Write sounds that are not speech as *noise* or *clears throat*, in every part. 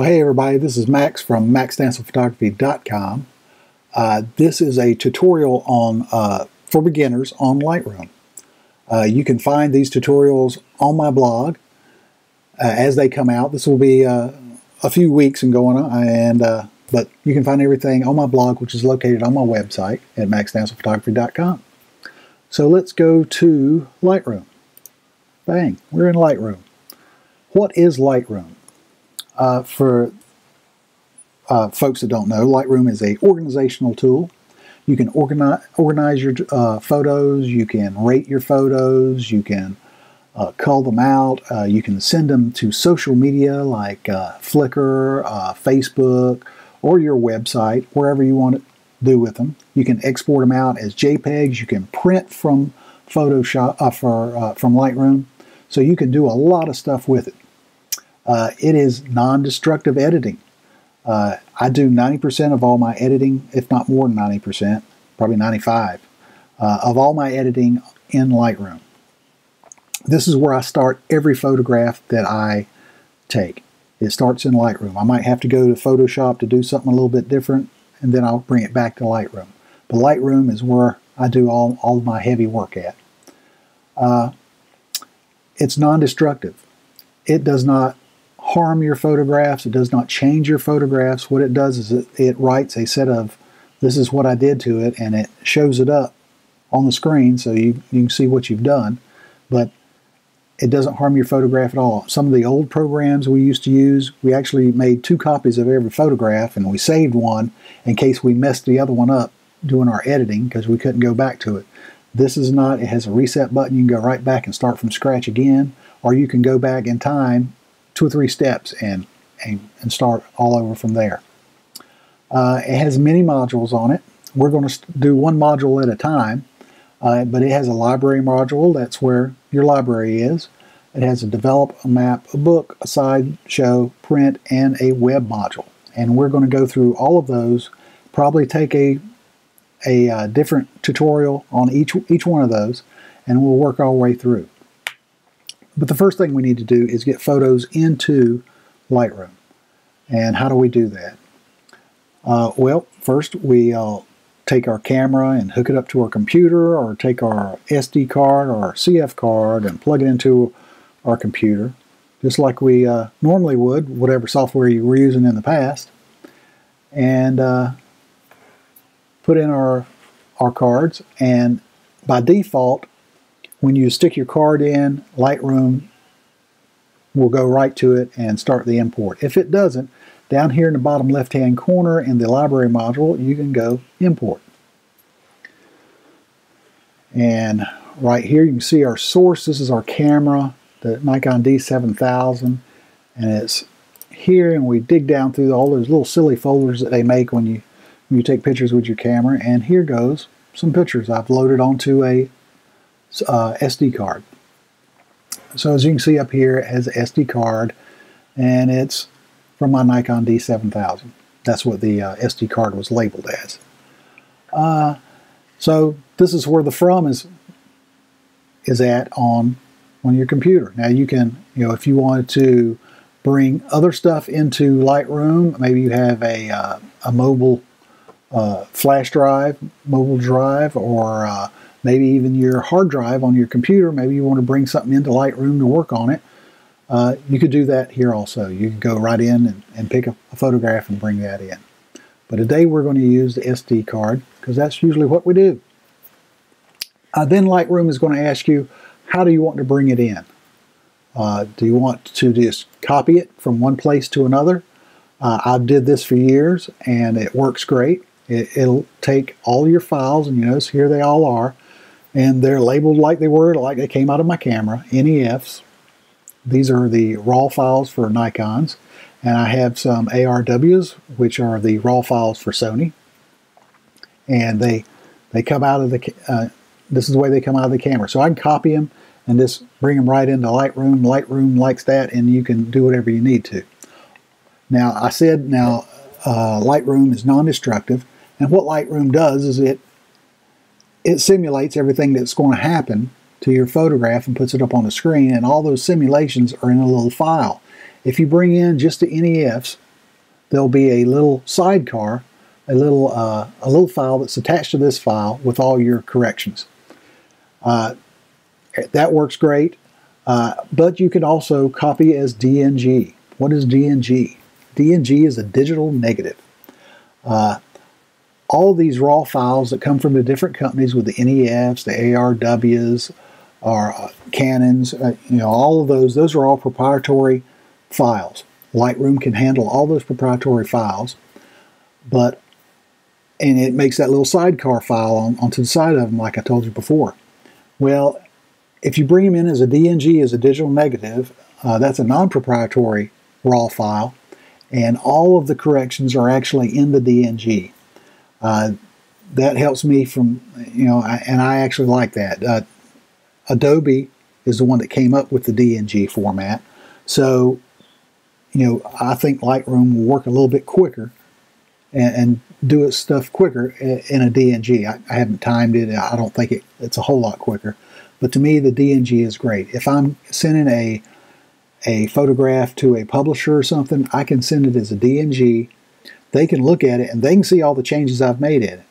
Well, hey everybody, this is Max from MaxStansellPhotography.com. Uh, this is a tutorial on uh, for beginners on Lightroom. Uh, you can find these tutorials on my blog uh, as they come out. This will be uh, a few weeks and going on, and uh, but you can find everything on my blog, which is located on my website at MaxStansellPhotography.com. So let's go to Lightroom. Bang, we're in Lightroom. What is Lightroom? Uh, for uh, folks that don't know, Lightroom is a organizational tool. You can organize, organize your uh, photos, you can rate your photos, you can uh, cull them out, uh, you can send them to social media like uh, Flickr, Facebook, or your website, wherever you want to do with them. You can export them out as JPEGs, you can print from Photoshop for, from Lightroom, so you can do a lot of stuff with it. Uh, it is non-destructive editing. Uh, I do 90% of all my editing, if not more than 90%, probably 95, uh, of all my editing in Lightroom. This is where I start every photograph that I take. It starts in Lightroom. I might have to go to Photoshop to do something a little bit different, and then I'll bring it back to Lightroom. But Lightroom is where I do all, all my heavy work at. Uh, it's non-destructive. It does not harm your photographs. It does not change your photographs. What it does is it, it writes a set of this is what I did to it and it shows it up on the screen so you, you can see what you've done. But it doesn't harm your photograph at all. Some of the old programs we used to use, we actually made two copies of every photograph and we saved one in case we messed the other one up doing our editing because we couldn't go back to it. This is not, it has a reset button. You can go right back and start from scratch again, or you can go back in time two or three steps and, and, and start all over from there. Uh, it has many modules on it. We're going to do one module at a time, uh, but it has a library module. That's where your library is. It has a develop, a map, a book, a slideshow, print, and a web module. And we're going to go through all of those, probably take a, a uh, different tutorial on each, each one of those, and we'll work our way through. But the first thing we need to do is get photos into Lightroom. And how do we do that? Uh, well, first we uh, take our camera and hook it up to our computer or take our SD card or our CF card and plug it into our computer just like we uh, normally would, whatever software you were using in the past, and uh, put in our, our cards. And by default, when you stick your card in, Lightroom will go right to it and start the import. If it doesn't, down here in the bottom left hand corner in the library module, you can go import. And right here you can see our source. This is our camera, the Nikon D7000. And it's here and we dig down through all those little silly folders that they make when you, when you take pictures with your camera. And here goes some pictures I've loaded onto a uh, SD card. So as you can see up here, it has SD card, and it's from my Nikon D7000. That's what the uh, SD card was labeled as. Uh, so this is where the from is is at on on your computer. Now you can, you know, if you wanted to bring other stuff into Lightroom, maybe you have a uh, a mobile uh, flash drive, mobile drive, or uh, maybe even your hard drive on your computer. Maybe you want to bring something into Lightroom to work on it. Uh, you could do that here also. You can go right in and, and pick a, a, photograph and bring that in. But today we're going to use the SD card because that's usually what we do. Uh, then Lightroom is going to ask you, how do you want to bring it in? Uh, do you want to just copy it from one place to another? Uh, I did this for years and it works great. It, will take all your files and you notice here they all are and they're labeled like they were, like they came out of my camera, NEFs. These are the RAW files for Nikons, and I have some ARWs, which are the RAW files for Sony. And they they come out of the, uh, this is the way they come out of the camera. So I can copy them and just bring them right into Lightroom. Lightroom likes that, and you can do whatever you need to. Now, I said now uh, Lightroom is non-destructive, and what Lightroom does is it it simulates everything that's going to happen to your photograph and puts it up on the screen and all those simulations are in a little file. If you bring in just the NEFs there'll be a little sidecar, a little uh, a little file that's attached to this file with all your corrections. Uh, that works great, uh, but you can also copy as DNG. What is DNG? DNG is a digital negative. All these raw files that come from the different companies with the NEFs, the ARWs, or uh, Canons, uh, you know, all of those, those are all proprietary files. Lightroom can handle all those proprietary files, but and it makes that little sidecar file on, onto the side of them, like I told you before. Well, if you bring them in as a DNG, as a digital negative, uh, that's a non-proprietary raw file, and all of the corrections are actually in the DNG. Uh, that helps me from, you know, I, and I actually like that. Uh, Adobe is the one that came up with the DNG format, so you know, I think Lightroom will work a little bit quicker and, and do its stuff quicker in a DNG. I, I, haven't timed it. I don't think it, it's a whole lot quicker. But to me, the DNG is great. If I'm sending a a photograph to a publisher or something, I can send it as a DNG. They can look at it and they can see all the changes I've made in it.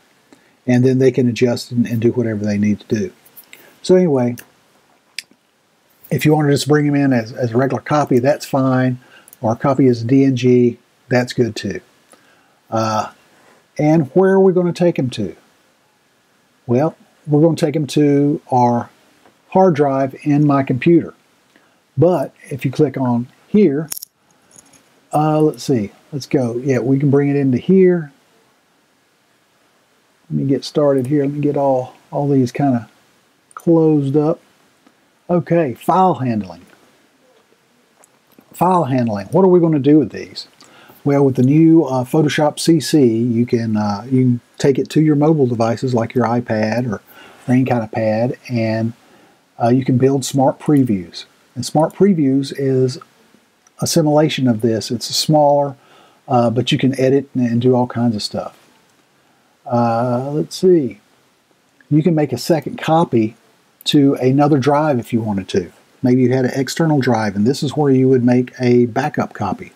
And then they can adjust and, and do whatever they need to do. So anyway, if you want to just bring them in as, as a regular copy, that's fine or copy as a DNG, that's good too. Uh, and where are we going to take them to? Well, we're going to take them to our hard drive in my computer. But if you click on here, uh, let's see, let's go. Yeah, we can bring it into here. Let me get started here. Let me get all, all these kind of closed up. Okay, file handling file handling. What are we going to do with these? Well, with the new uh, Photoshop CC, you can uh, you can take it to your mobile devices like your iPad or any kind of pad, and uh, you can build smart previews. And smart previews is assimilation of this. It's a smaller, uh, but you can edit and do all kinds of stuff. Uh, let's see. You can make a second copy to another drive if you wanted to. Maybe you had an external drive, and this is where you would make a backup copy.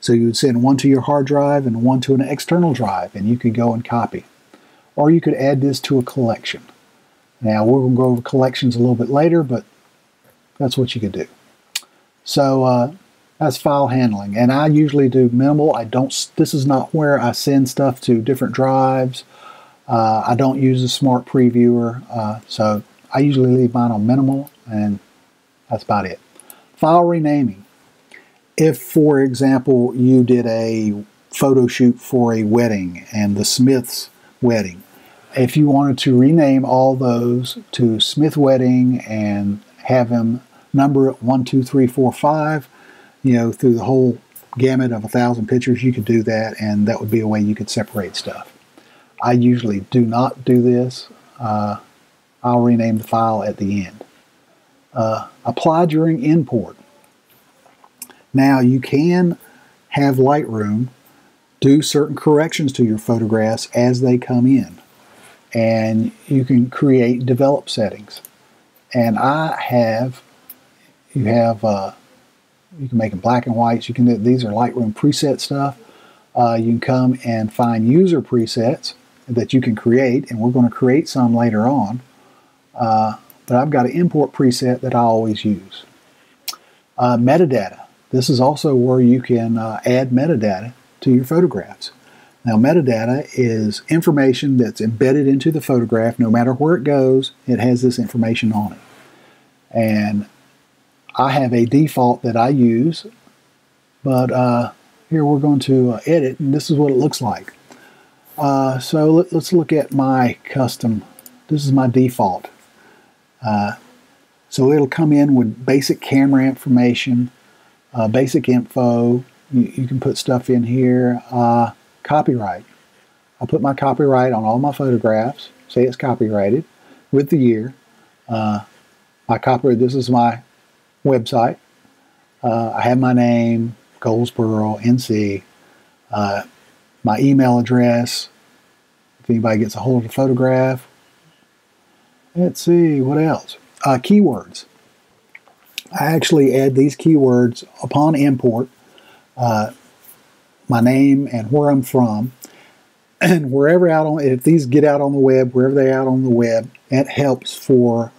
So you would send one to your hard drive and one to an external drive, and you could go and copy. Or you could add this to a collection. Now, we're going to go over collections a little bit later, but that's what you could do. So uh, that's file handling. And I usually do minimal. I don't, this is not where I send stuff to different drives. Uh, I don't use a smart previewer. Uh, so I usually leave mine on minimal and that's about it. File renaming. If, for example, you did a photo shoot for a wedding and the Smith's wedding, if you wanted to rename all those to Smith Wedding and have them number it one, two, three, four, five, you know, through the whole gamut of a thousand pictures, you could do that, and that would be a way you could separate stuff. I usually do not do this. Uh, I'll rename the file at the end uh, apply during import. Now you can have Lightroom do certain corrections to your photographs as they come in. And you can create develop settings. And I have, you have, uh, you can make them black and whites. You can, do, these are Lightroom preset stuff. Uh, you can come and find user presets that you can create, and we're going to create some later on. Uh, but I've got an import preset that I always use. Uh, metadata. This is also where you can uh, add metadata to your photographs. Now, metadata is information that's embedded into the photograph. No matter where it goes, it has this information on it. And I have a default that I use, but uh, here we're going to uh, edit, and this is what it looks like. Uh, so let, us look at my custom. This is my default. Uh, so it'll come in with basic camera information, uh, basic info. You, you, can put stuff in here. Uh, copyright. I'll put my copyright on all my photographs. Say it's copyrighted with the year. My copyright. This is my website. Uh, I have my name, Goldsboro, NC. Uh, my email address. If anybody gets a hold of the photograph, Let's see, what else? Uh, keywords. I actually add these keywords upon import. Uh, my name and where I'm from. *clears throat* And wherever out on, if these get out on the web, wherever they out on the web, it helps for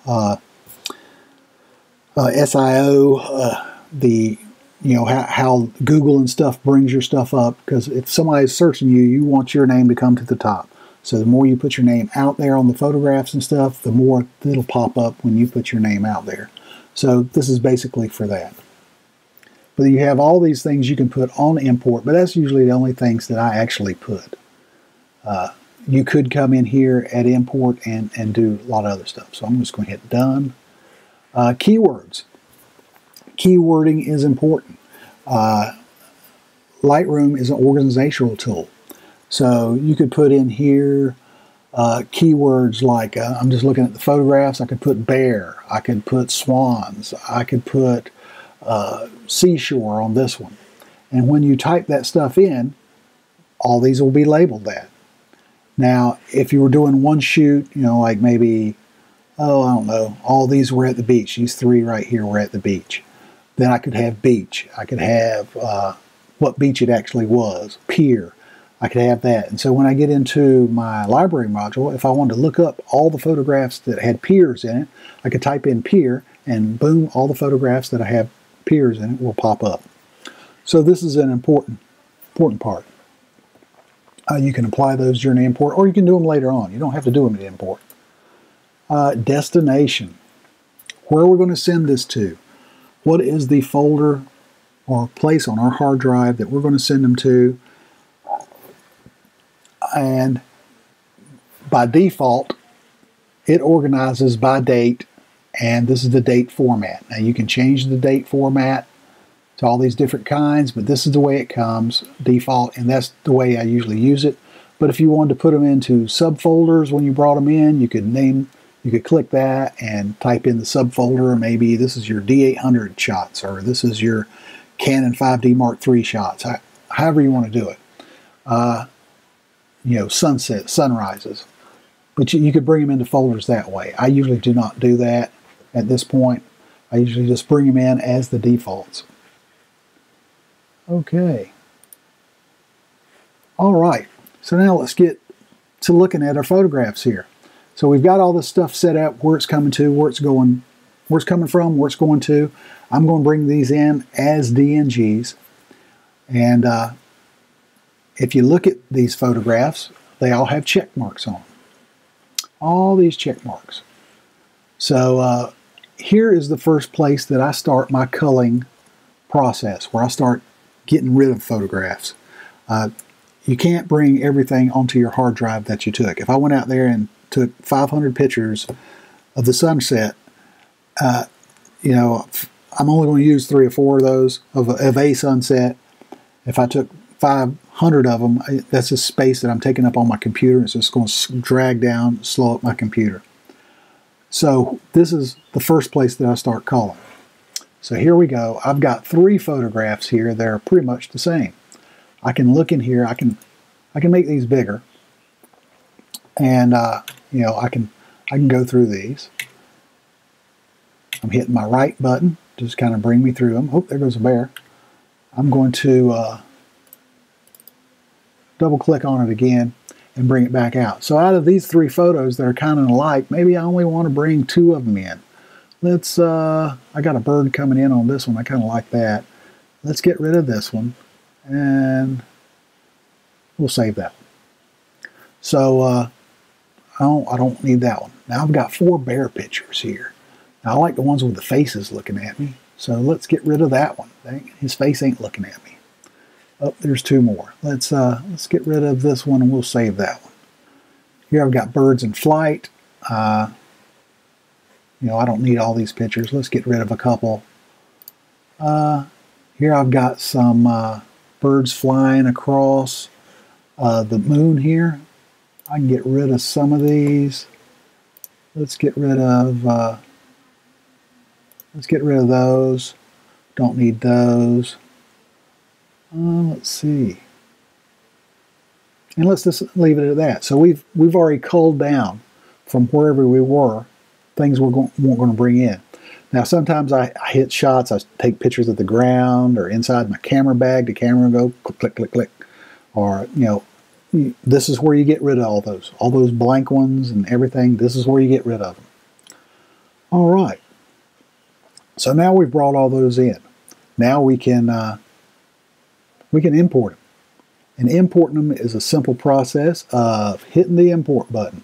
uh, uh, uh, the you know how, how Google and stuff brings your stuff up. Because if somebody's searching you, you want your name to come to the top. So the more you put your name out there on the photographs and stuff, the more it'll pop up when you put your name out there. So this is basically for that. But you have all these things you can put on import, but that's usually the only things that I actually put. Uh, you could come in here at import and, and do a lot of other stuff. So I'm just going to hit done. Uh, keywords. Keywording is important. Uh, Lightroom is an organizational tool. So you could put in here uh, keywords like, uh, I'm just looking at the photographs, I could put bear, I could put swans, I could put uh, seashore on this one. And when you type that stuff in, all these will be labeled that. Now, if you were doing one shoot, you know, like maybe, oh, I don't know, all these were at the beach. These three right here were at the beach. Then I could have beach. I could have uh, what beach it actually was, pier. I could have that. And so when I get into my library module, if I wanted to look up all the photographs that had piers in it, I could type in pier and boom, all the photographs that I have piers in it will pop up. So this is an important, important part. Uh, you can apply those during import, or you can do them later on. You don't have to do them at import. Uh, destination. Where we're going to send this to. What is the folder or place on our hard drive that we're going to send them to. And by default, it organizes by date, and this is the date format. Now you can change the date format to all these different kinds, but this is the way it comes, default, and that's the way I usually use it. But if you wanted to put them into subfolders when you brought them in, you could name, you could click that and type in the subfolder. Maybe this is your D800 shots, or this is your Canon 5D Mark III shots, however you want to do it. Uh, you know, sunset, sunrises. But you, you could bring them into folders that way. I usually do not do that at this point. I usually just bring them in as the defaults. Okay. All right. So now let's get to looking at our photographs here. So we've got all this stuff set up, where it's coming to, where it's going, where it's coming from, where it's going to. I'm going to bring these in as DNGs. And uh, if you look at these photographs, they all have check marks on them. All these check marks. So uh, here is the first place that I start my culling process, where I start getting rid of photographs. Uh, you can't bring everything onto your hard drive that you took. If I went out there and took 500 pictures of the sunset, uh, you know, I'm only going to use three or four of those of a, of a sunset. If I took 500 of them, that's the space that I'm taking up on my computer. It's just going to drag down, slow up my computer. So this is the first place that I start culling. So here we go. I've got three photographs here that are pretty much the same. I can look in here. I can I can make these bigger, and uh, you know I can I can go through these. I'm hitting my right button just kind of bring me through them. Oh, there goes a bear. I'm going to uh, double click on it again and bring it back out. So out of these three photos that are kind of alike, maybe I only want to bring two of them in. Let's, uh, I got a bird coming in on this one. I kind of like that. Let's get rid of this one and we'll save that. So uh, I, don't, I don't need that one. Now I've got four bear pictures here. Now, I like the ones with the faces looking at me, so let's get rid of that one. His face ain't looking at me. Oh, there's two more. Let's uh, let's get rid of this one and we'll save that one. Here I've got birds in flight. Uh, you know, I don't need all these pictures. Let's get rid of a couple. Uh, here I've got some uh, birds flying across uh, the moon here. I can get rid of some of these. Let's get rid of uh, Let's get rid of those. Don't need those. Uh, let's see. And let's just leave it at that. So we've we've already culled down from wherever we were things we're, going, we're going to bring in. Now, sometimes I, I, hit shots, I take pictures of the ground or inside my camera bag. The camera go click, click, click, click. Or, you know, this is where you get rid of all those. All those blank ones and everything, this is where you get rid of them. All right. So now we've brought all those in. Now we can uh, we can import them. And importing them is a simple process of hitting the import button.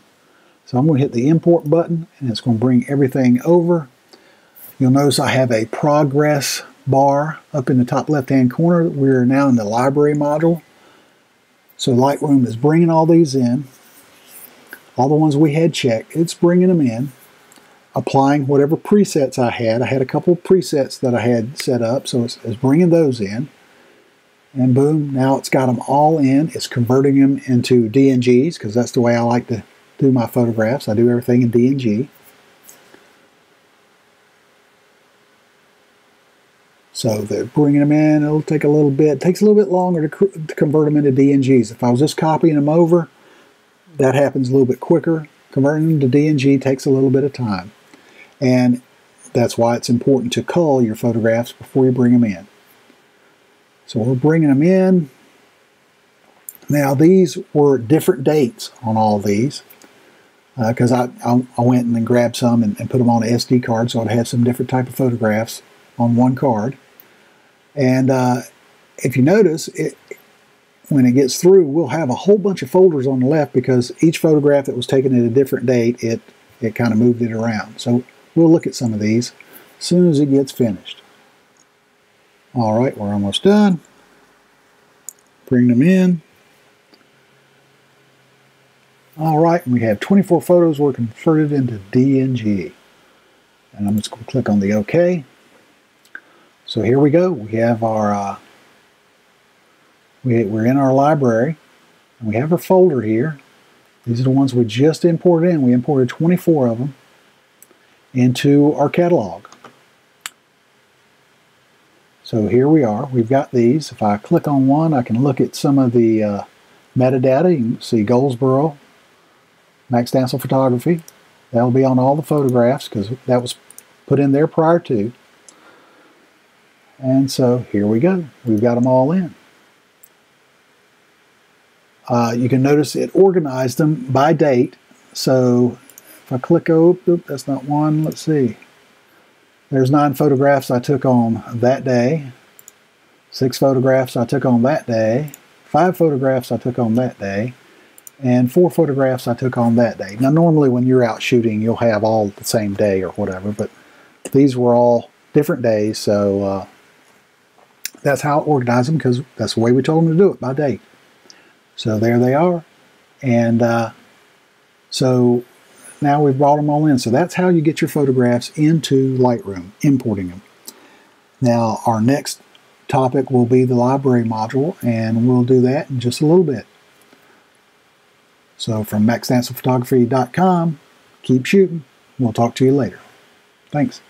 So I'm going to hit the import button and it's going to bring everything over. You'll notice I have a progress bar up in the top left hand corner. We're now in the library module. So Lightroom is bringing all these in. All the ones we had checked, it's bringing them in. Applying whatever presets I had. I had a couple presets that I had set up, so it's, it's bringing those in and boom, now it's got them all in. It's converting them into DNGs because that's the way I like to do my photographs. I do everything in DNG. So they're bringing them in. It'll take a little bit. It takes a little bit longer to, to convert them into DNGs. If I was just copying them over, that happens a little bit quicker. Converting them to DNG takes a little bit of time. And that's why it's important to cull your photographs before you bring them in. So we're bringing them in. Now these were different dates on all these because uh, I, I, I, went and grabbed some and, and, put them on an SD card so I'd have some different type of photographs on one card. And uh, if you notice, it, when it gets through, we'll have a whole bunch of folders on the left because each photograph that was taken at a different date, it, it kind of moved it around. So we'll look at some of these as soon as it gets finished. All right, we're almost done. Bring them in. All right, we have 24 photos were converted into DNG. And I'm just going to click on the OK. So here we go. We have our, uh, we, we're in our library. And we have our folder here. These are the ones we just imported in. We imported 24 of them into our catalog. So here we are. We've got these. If I click on one, I can look at some of the uh, metadata. You can see Goldsboro, Max Stansell Photography. That'll be on all the photographs because that was put in there prior to. And so here we go. We've got them all in. Uh, you can notice it organized them by date. So if I click, oh, that's not one. Let's see. There's nine photographs I took on that day, six photographs I took on that day, five photographs I took on that day, and four photographs I took on that day. Now normally when you're out shooting you'll have all the same day or whatever, but these were all different days, so uh, that's how I organize them because that's the way we told them to do it by date. So there they are. And uh, so now we've brought them all in. So that's how you get your photographs into Lightroom, importing them. Now our next topic will be the library module and we'll do that in just a little bit. So from maxstansellphotography.com, keep shooting. We'll talk to you later. Thanks.